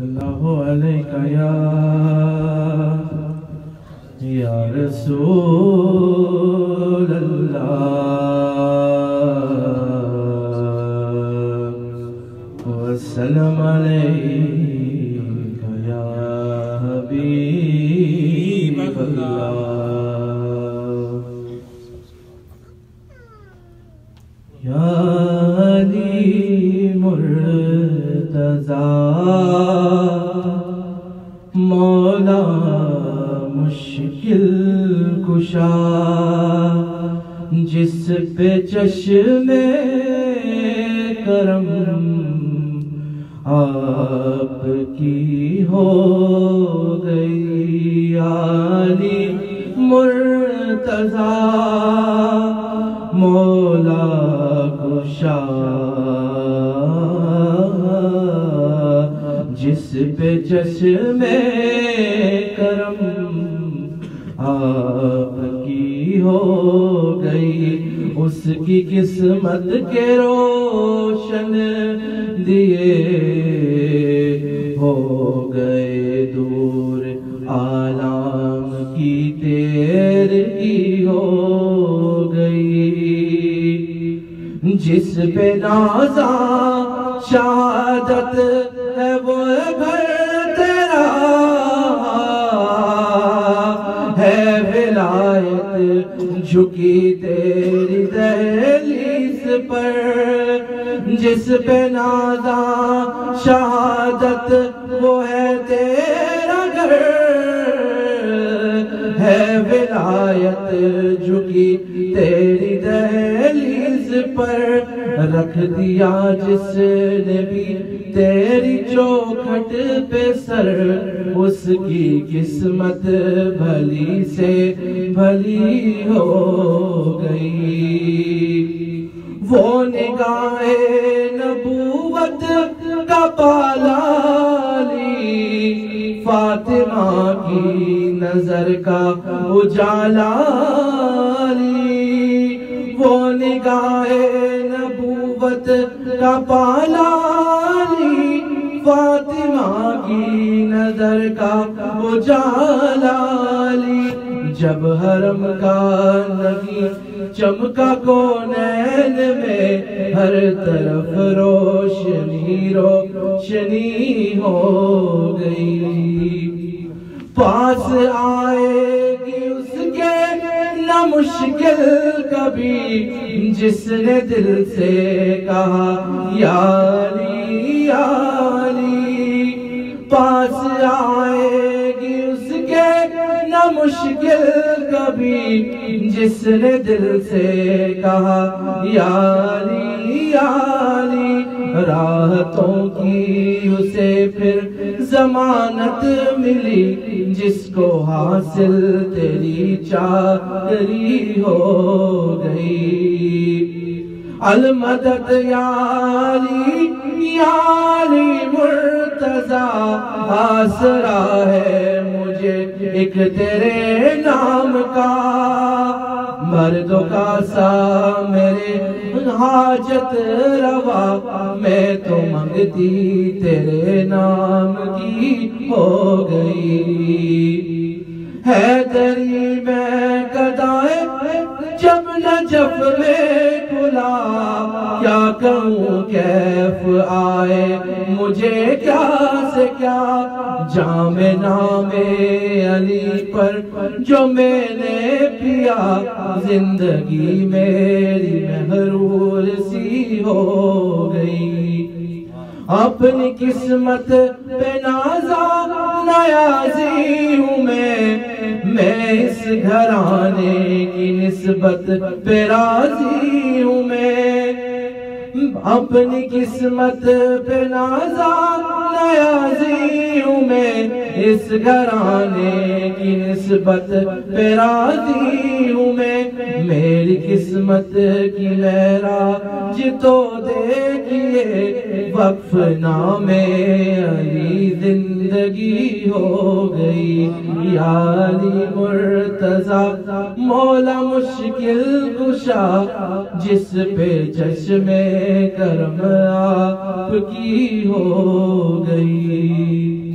اللہ علیہ یا یا رسول اللہ وسلم علیہ یا حبیب اللہ یا مولا مشکل کشا، جس پہ چشم کرم آپ کی ہو گئی علی مرتضی، مولا کشا۔ جس پہ چشم کرم آپ کی ہو گئی، اس کی قسمت کے روشن دیے ہو گئے دور آلام کی تیر کی ہو گئی۔ جس پہ نازا شہادت ہے وہ گھر تیرا ہے ولایت جھکی تیری دہلیز پر جس پہ نازا شہادت وہ ہے تیرا گھر ہے ولایت جھکی رکھ دیا جس نے بھی تیری چوکھٹ پہ سر، اس کی قسمت بھلی سے بھلی ہو گئی۔ وہ نگاہ نبوت کا پالا لی۔ فاطمہ کی نظر کا اجالا لی۔ وہ نگاہ نبوت کا پالا لی، فاطمہ کی نظر کا اجالا لی۔ جب حرم کا نگی چمکا کونین میں، ہر طرف روشنی روشنی ہو گئی۔ پاس آئے نہ مشکل کبھی۔ جس نے دل سے کہا، یا علی یا علی، پاس آئے گی اس کے نہ مشکل کبھی۔ جس نے دل سے کہا، یا علی یا علی راحتوں کی اسے پھر ضمانت ملی۔ جس کو حاصل تیری چاکری ہو گئی۔ المدد یا علی یا مرتضی، آسرا ہے مجھے ایک تیرے نام کا۔ مردوں کا سا میرے حاجت روا میں تو منگتی تیرے نام کی ہو گئی۔ ہے دری میں گدائے جب نجف میں کھلا کیا کہوں کیف آئے، مجھے کیا سے کیا؟ جام نام علی پر جو میں نے پیا، زندگی میری محرور سی ہو گئی۔ اپنی قسمت پہ نازا، نیازی ہوں میں۔ میں اس گھرانے کی نسبت پہ راضی ہوں میں۔ اپنی قسمت پہ نازا نیازی میں اس گھرانے کی نسبت پہ ہوں میں میری قسمت کی لہرا جتو دیکھئے وقف نام علی زندگی ہو گئی۔ یا علی مرتضی، مولا مشکل کشا، جس پہ چشم کرم آپ کی ہو گئی۔ الْمُرْسَلِينَ